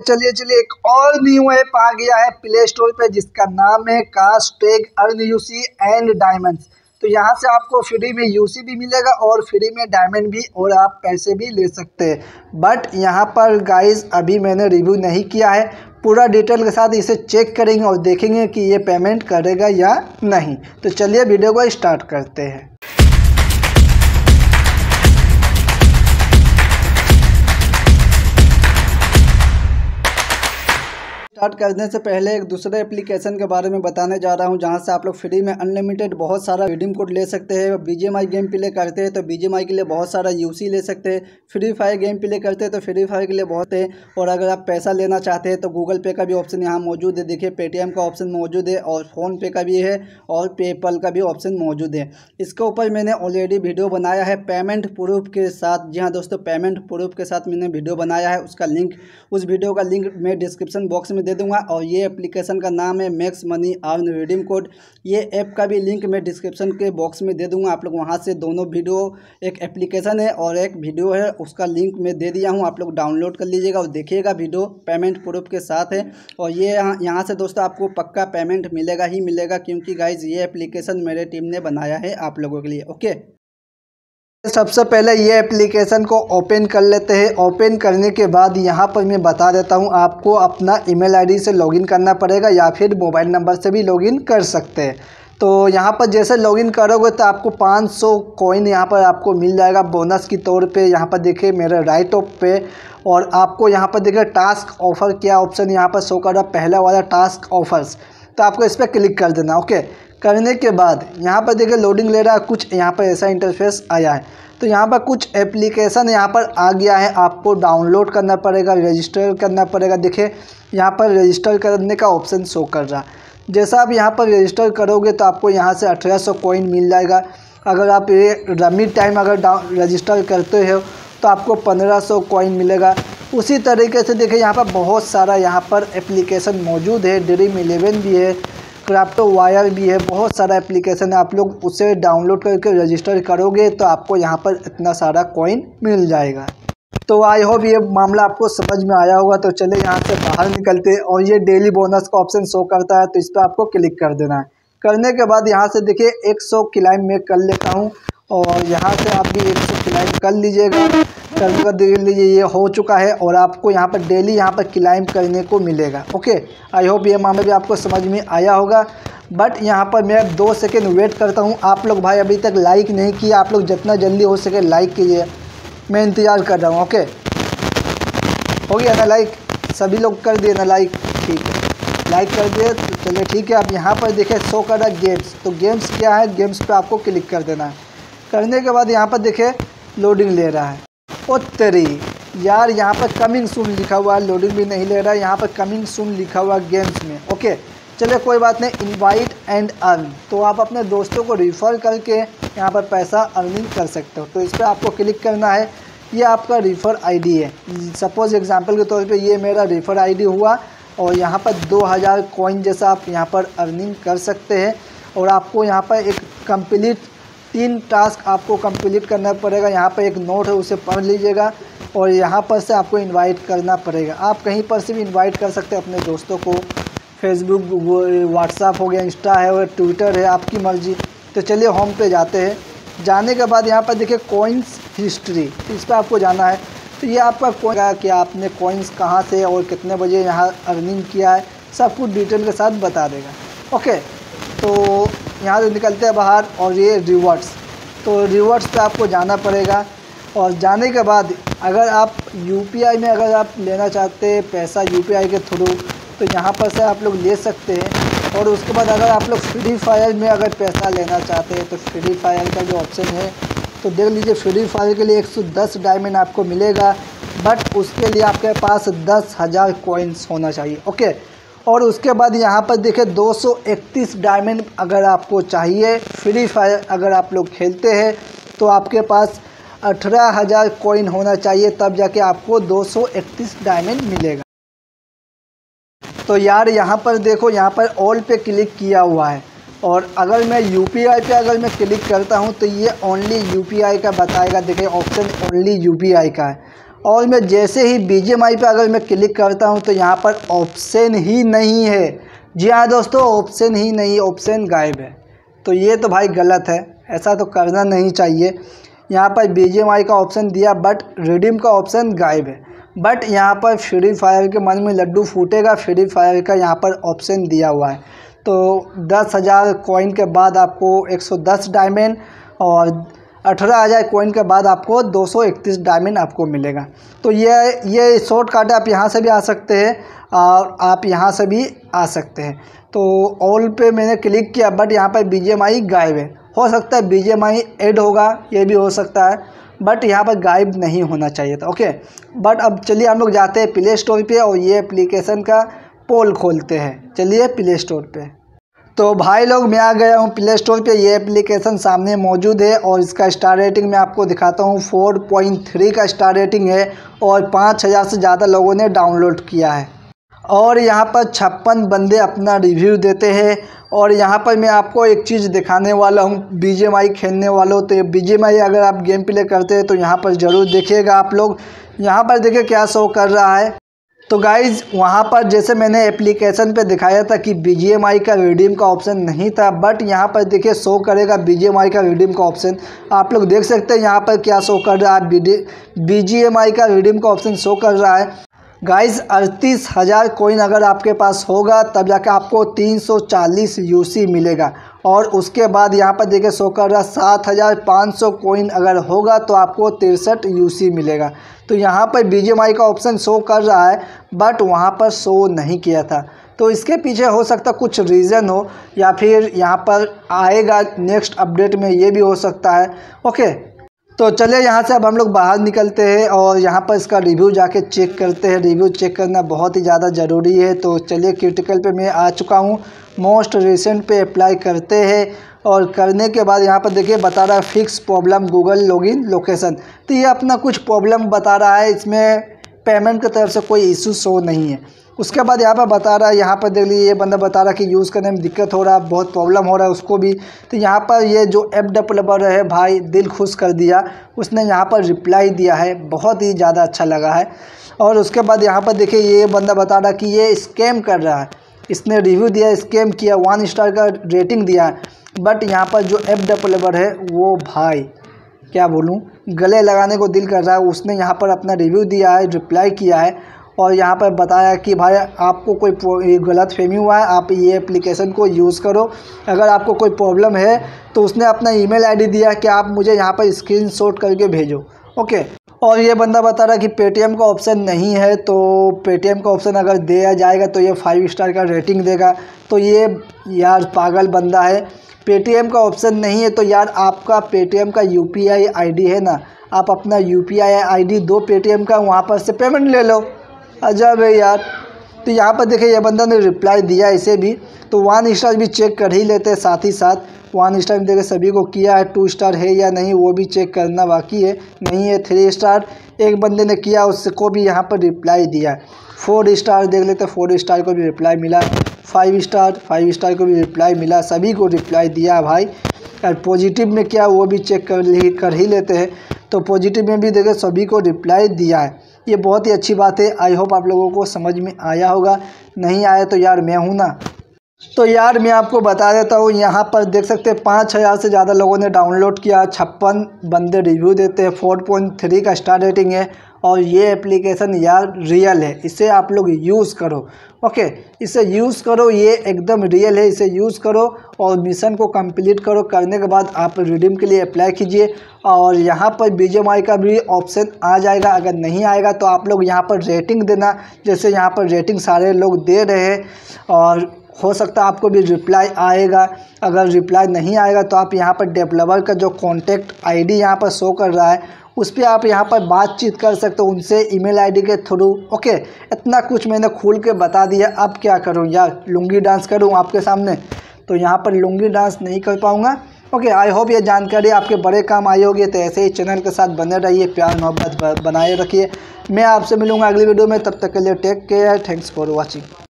चलिए चलिए, एक और न्यू ऐप आ गया है प्ले स्टोर पे, जिसका नाम है कास्टेग अर्न यूसी एंड डायमंड्स तो यहाँ से आपको फ्री में यूसी भी मिलेगा और फ्री में डायमंड भी और आप पैसे भी ले सकते हैं। बट यहाँ पर गाइस अभी मैंने रिव्यू नहीं किया है। पूरा डिटेल के साथ इसे चेक करेंगे और देखेंगे कि ये पेमेंट करेगा या नहीं। तो चलिए वीडियो को स्टार्ट करते हैं। स्टार्ट करने से पहले एक दूसरे एप्लीकेशन के बारे में बताने जा रहा हूँ, जहाँ से आप लोग फ्री में अनलिमिटेड बहुत सारा रिडीम कोड ले सकते हैं। बीजेएमआई गेम प्ले करते हैं तो बीजेएमआई के लिए बहुत सारा यूसी ले सकते हैं। फ्री फायर गेम प्ले करते हैं तो फ्री फायर के लिए बहुत है। और अगर आप पैसा लेना चाहते हैं तो गूगल पे का भी ऑप्शन यहाँ मौजूद है। देखिए पेटीएम का ऑप्शन मौजूद है और फ़ोन पे का भी है और पेपल का भी ऑप्शन मौजूद है। इसके ऊपर मैंने ऑलरेडी वीडियो बनाया है पेमेंट प्रूफ के साथ। जी हाँ दोस्तों पेमेंट प्रूफ के साथ मैंने वीडियो बनाया है, उसका लिंक उस वीडियो का लिंक मैं डिस्क्रिप्शन बॉक्स में दे दूँगा और ये एप्लीकेशन का नाम है max money earn redeem code ये ऐप का भी लिंक मैं डिस्क्रिप्शन के बॉक्स में दे दूँगा, आप लोग वहाँ से दोनों वीडियो एक एप्लीकेशन है और एक वीडियो है, उसका लिंक मैं दे दिया हूँ, आप लोग डाउनलोड कर लीजिएगा और देखिएगा वीडियो पेमेंट प्रूफ के साथ है। और ये यहाँ से दोस्तों आपको पक्का पेमेंट मिलेगा ही मिलेगा, क्योंकि गाइज़ ये एप्लीकेशन मेरे टीम ने बनाया है आप लोगों के लिए ओके सबसे पहले ये एप्लीकेशन को ओपन कर लेते हैं। ओपन करने के बाद यहाँ पर मैं बता देता हूँ, आपको अपना ईमेल आईडी से लॉगिन करना पड़ेगा या फिर मोबाइल नंबर से भी लॉगिन कर सकते हैं। तो यहाँ पर जैसे लॉगिन करोगे तो आपको 500 सौ कॉइन यहाँ पर आपको मिल जाएगा। बोनस की तौर पे यहाँ पर देखिए, मेरे राइट ऑफ़ पे। और आपको यहाँ पर देखिए टास्क ऑफ़र क्या ऑप्शन यहाँ पर शो कर रहा पहला वाला टास्क ऑफर्स तो आपको इस पर क्लिक कर देना ओके करने के बाद यहाँ पर देखिए लोडिंग ले रहा है, कुछ यहाँ पर ऐसा इंटरफेस आया है। तो यहाँ पर कुछ एप्लीकेशन यहाँ पर आ गया है, आपको डाउनलोड करना पड़ेगा रजिस्टर करना पड़ेगा। देखिए, यहाँ पर रजिस्टर करने का ऑप्शन शो कर रहा जैसा आप यहाँ पर रजिस्टर करोगे तो आपको यहाँ से अठारह सौ कोइन मिल जाएगा। अगर आप ये रमी टाइम अगर रजिस्टर करते हो तो आपको पंद्रह सौ कोइन मिलेगा। उसी तरीके से देखिए यहाँ पर बहुत सारा यहाँ पर एप्लीकेशन मौजूद है। ड्रीम इलेवन भी है। क्राफ्टो वायर भी है, बहुत सारा एप्लीकेशन है, आप लोग उसे डाउनलोड करके रजिस्टर करोगे तो आपको यहाँ पर इतना सारा कॉइन मिल जाएगा। तो आई होप ये मामला आपको समझ में आया होगा तो चले यहाँ से बाहर निकलते और ये डेली बोनस का ऑप्शन शो करता है तो इस पर आपको क्लिक कर देना है। करने के बाद यहाँ से देखिए 100 क्लाइम मैं कर लेता हूँ और यहाँ से आप भी 100 क्लाइम कर लीजिएगा। कर देख लीजिए, ये हो चुका है और आपको यहाँ पर डेली यहाँ पर क्लाइम करने को मिलेगा। ओके आई होप ये मामला भी आपको समझ में आया होगा। बट यहाँ पर मैं दो सेकेंड वेट करता हूँ। आप लोग भाई अभी तक लाइक नहीं किया, आप लोग जितना जल्दी हो सके लाइक कीजिए। मैं इंतज़ार कर रहा हूँ ओके हो गया ना लाइक सभी लोग कर दिए ना लाइक ठीक है। लाइक कर दिए तो चलिए ठीक है। अब यहाँ पर देखें शो कर रहा गेम्स तो गेम्स क्या है? गेम्स पे आपको क्लिक कर देना है। करने के बाद यहाँ पर देखें लोडिंग ले रहा है। ओ तेरी यार, यहाँ पर कमिंग सून लिखा हुआ है, लोडिंग भी नहीं ले रहा है यहाँ पर कमिंग सून लिखा हुआ गेम्स में। ओके चलिए कोई बात नहीं इनवाइट एंड अर्न तो आप अपने दोस्तों को रिफ़र करके यहाँ पर पैसा अर्निंग कर सकते हो। तो इस पर आपको क्लिक करना है, ये आपका रिफ़र आईडी है। सपोज़ एग्जांपल के तौर पे ये मेरा रिफ़र आईडी हुआ, और यहाँ पर 2000 कॉइन जैसा आप यहाँ पर अर्निंग कर सकते हैं, और आपको यहाँ पर एक कंप्लीट तीन टास्क आपको कंप्लीट करना पड़ेगा। यहाँ पर एक नोट है, उसे पढ़ लीजिएगा और यहाँ पर से आपको इनवाइट करना पड़ेगा। आप कहीं पर से भी इनवाइट कर सकते हैं अपने दोस्तों को। फेसबुक व्हाट्सअप हो गया इंस्टा है और ट्विटर है, आपकी मर्ज़ी। तो चलिए होम पे जाते हैं। जाने के बाद यहाँ पर देखिए कॉइन्स हिस्ट्री इस पर आपको जाना है। तो ये आपका कॉइन कि आपने कॉइन्स कहाँ से और कितने बजे यहाँ अर्निंग किया है, सब कुछ डिटेल के साथ बता देगा। ओके तो यहाँ से निकलते हैं बाहर और ये रिवर्ट्स तो रिवर्ट्स पे आपको जाना पड़ेगा और जाने के बाद अगर आप यूपीआई में अगर आप लेना चाहते हैं पैसा यूपीआई के थ्रू तो यहाँ पर से आप लोग ले सकते हैं। और उसके बाद अगर आप लोग फ्री फायर में अगर पैसा लेना चाहते हैं तो फ्री फायर का जो ऑप्शन है तो देख लीजिए फ्री फायर के लिए 110 डायमंड आपको मिलेगा बट उसके लिए आपके पास दस हज़ार कोइंस होना चाहिए ओके और उसके बाद यहाँ पर देखिए 231 डायमंड अगर आपको चाहिए फ्री फायर अगर आप लोग खेलते हैं तो आपके पास अठारह हज़ार कोइन होना चाहिए, तब जाके आपको 231 डायमंड मिलेगा। तो यार यहाँ पर देखो, यहाँ पर ऑल पे क्लिक किया हुआ है। और अगर मैं यूपीआई पे अगर मैं क्लिक करता हूँ तो ये ओनली यू पी आई का बताएगा। देखिए option only U P I का है। और मैं जैसे ही बी पे अगर मैं क्लिक करता हूँ तो यहाँ पर ऑप्शन ही नहीं है। जी हाँ दोस्तों, ऑप्शन ही नहीं, ऑप्शन गायब है। तो ये तो भाई गलत है, ऐसा तो करना नहीं चाहिए। यहाँ पर BGMI का ऑप्शन दिया बट रिडीम का ऑप्शन गायब है। बट यहाँ पर फ्री फायर के मन में लड्डू फूटेगा फ्री फायर का यहाँ पर ऑप्शन दिया हुआ है। तो दस हज़ार कॉइन के बाद आपको एक सौ दस डायमंड और अठारह हज़ार कॉइन के बाद आपको दो सौ इकतीस डायमंड आपको मिलेगा। तो ये ये शॉर्ट कार्ड आप यहाँ से भी आ सकते हैं और आप यहाँ से भी आ सकते हैं। तो ऑल पे मैंने क्लिक किया बट यहाँ पर बी गायब है। हो सकता है बी ऐड होगा, ये भी हो सकता है बट यहाँ पर गायब नहीं होना चाहिए था ओके बट अब चलिए हम लोग जाते हैं प्ले स्टोर पर और ये एप्लीकेशन का पोल खोलते हैं। चलिए प्ले स्टोर पे। तो भाई लोग, मैं आ गया हूँ प्ले स्टोर पे। ये एप्लीकेशन सामने मौजूद है और इसका स्टार रेटिंग मैं आपको दिखाता हूँ। फोर पॉइंट थ्री का स्टार रेटिंग है और पाँच हज़ार से ज़्यादा लोगों ने डाउनलोड किया है। और यहाँ पर छप्पन बंदे अपना रिव्यू देते हैं। और यहाँ पर मैं आपको एक चीज़ दिखाने वाला हूँ। बी खेलने वालों तो बी अगर आप गेम प्ले करते हैं तो यहाँ पर ज़रूर देखिएगा आप लोग। यहाँ पर देखिए क्या शो कर रहा है। तो गाइज़ वहाँ पर जैसे मैंने एप्लीकेशन पे दिखाया था कि BGMI का रिडीम का ऑप्शन नहीं था बट यहाँ पर देखिए शो करेगा BGMI का रिडीम का ऑप्शन आप लोग देख सकते हैं यहाँ पर क्या शो कर रहा है बी का रिडीम का ऑप्शन शो कर रहा है। गाइज़ अड़तीस हज़ार कोइन अगर आपके पास होगा, तब जाके आपको तीन सौ चालीस यूसी मिलेगा। और उसके बाद यहाँ पर देखिए शो कर रहा है, सात हज़ार पाँच सौ कोइन अगर होगा तो आपको तिरसठ यूसी मिलेगा। तो यहाँ पर बीजीएमआई का ऑप्शन शो कर रहा है बट वहाँ पर शो नहीं किया था। तो इसके पीछे हो सकता कुछ रीज़न हो, या फिर यहाँ पर आएगा नेक्स्ट अपडेट में ये भी हो सकता है। ओके तो चलिए यहाँ से अब हम लोग बाहर निकलते हैं और यहाँ पर इसका रिव्यू जाके चेक करते हैं। रिव्यू चेक करना बहुत ही ज़्यादा ज़रूरी है। तो चलिए क्रिटिकल पे मैं आ चुका हूँ। मोस्ट रिसेंट पे अप्लाई करते हैं। और करने के बाद यहाँ पर देखिए बता रहा है fix problem Google login location तो ये अपना कुछ प्रॉब्लम बता रहा है, इसमें पेमेंट की तरफ़ से कोई इशू शो नहीं है। उसके बाद यहाँ पर बता रहा है, यहाँ पर देख लीजिए, ये बंदा बता रहा है कि यूज़ करने में दिक्कत हो रहा है, बहुत प्रॉब्लम हो रहा है उसको भी। तो यहाँ पर ये जो ऐप डेवलपर है, भाई दिल खुश कर दिया। उसने यहाँ पर रिप्लाई दिया है, बहुत ही ज़्यादा अच्छा लगा है। और उसके बाद यहाँ पर देखिए, ये बंदा बता रहा कि ये स्कैम कर रहा है। इसने रिव्यू दिया स्कैम किया वन स्टार का रेटिंग दिया बट यहाँ पर जो ऐप डेवलपर है, वो भाई, क्या बोलूँ, गले लगाने को दिल कर रहा है। उसने यहाँ पर अपना रिव्यू दिया है रिप्लाई किया है और यहाँ पर बताया कि भाई, आपको कोई गलत फहमी हुआ है, आप ये एप्लीकेशन को यूज़ करो। अगर आपको कोई प्रॉब्लम है तो उसने अपना ईमेल आईडी दिया कि आप मुझे यहाँ पर स्क्रीनशॉट करके भेजो। ओके और ये बंदा बता रहा कि पेटीएम का ऑप्शन नहीं है तो पेटीएम का ऑप्शन अगर दिया जाएगा तो ये फाइव स्टार का रेटिंग देगा। तो ये यार पागल बंदा है। पेटीएम का ऑप्शन नहीं है तो यार आपका पेटीएम का यू पी है ना, आप अपना यू पी आई दो पेटीएम का वहाँ पर से पेमेंट ले लो। अजब है यार तो यहाँ पर देखिए, ये बंदा ने रिप्लाई दिया इसे भी तो वन स्टार भी चेक कर ही लेते हैं साथ ही साथ। वन स्टार में देखे सभी को किया है टू स्टार है या नहीं, वो भी चेक करना बाकी है, नहीं है थ्री स्टार एक बंदे ने किया, उसको भी यहाँ पर रिप्लाई दिया। फोर स्टार देख लेते फोर स्टार को भी रिप्लाई मिला। फाइव स्टार फाइव स्टार को भी रिप्लाई मिला, सभी को रिप्लाई दिया भाई। और पॉजिटिव में क्या वो भी चेक कर ही कर ही लेते हैं। तो पॉजिटिव में भी देखे, सभी को रिप्लाई दिया है। ये बहुत ही अच्छी बात है। आई होप आप लोगों को समझ में आया होगा। नहीं आया तो यार मैं हूँ ना। तो यार मैं आपको बता देता हूँ, यहाँ पर देख सकते हैं, पाँच हज़ार से ज़्यादा लोगों ने डाउनलोड किया। छप्पन बंदे रिव्यू देते हैं। फोर पॉइंट थ्री का स्टार रेटिंग है। और ये एप्लीकेशन यार रियल है। इसे आप लोग यूज़ करो। ओके इसे यूज़ करो, ये एकदम रियल है। इसे यूज़ करो और मिशन को कंप्लीट करो। करने के बाद आप रिडीम के लिए अप्लाई कीजिए और यहाँ पर बीजीएमआई का भी ऑप्शन आ जाएगा। अगर नहीं आएगा तो आप लोग यहाँ पर रेटिंग देना। जैसे यहाँ पर रेटिंग सारे लोग दे रहे हैं और हो सकता है आपको भी रिप्लाई आएगा। अगर रिप्लाई नहीं आएगा तो आप यहाँ पर डेवलपर का जो कॉन्टैक्ट आईडी यहाँ पर शो कर रहा है उस पर आप यहाँ पर बातचीत कर सकते हो उनसे ईमेल आईडी के थ्रू। ओके, इतना कुछ मैंने खोल के बता दिया। अब क्या करूँ? यार लुंगी डांस करूँ आपके सामने? तो यहाँ पर लुंगी डांस नहीं कर पाऊँगा। ओके आई होप ये जानकारी आपके बड़े काम आई होगी। तो ऐसे ही चैनल के साथ बने रहिए, प्यार मोहब्बत बनाए रखिए। मैं आपसे मिलूँगा अगली वीडियो में। तब तक के लिए take care thanks for watching